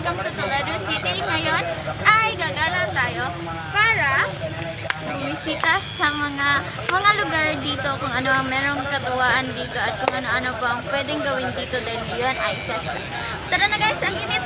welcome to Toledo City. Ngayon ay gagala tayo para bumisita sa mga mga lugar dito kung ano ang merong katuwaan dito at kung ano-ano pa ang pwedeng gawin dito dahil ngayon ay festa. Tara na guys, ang init!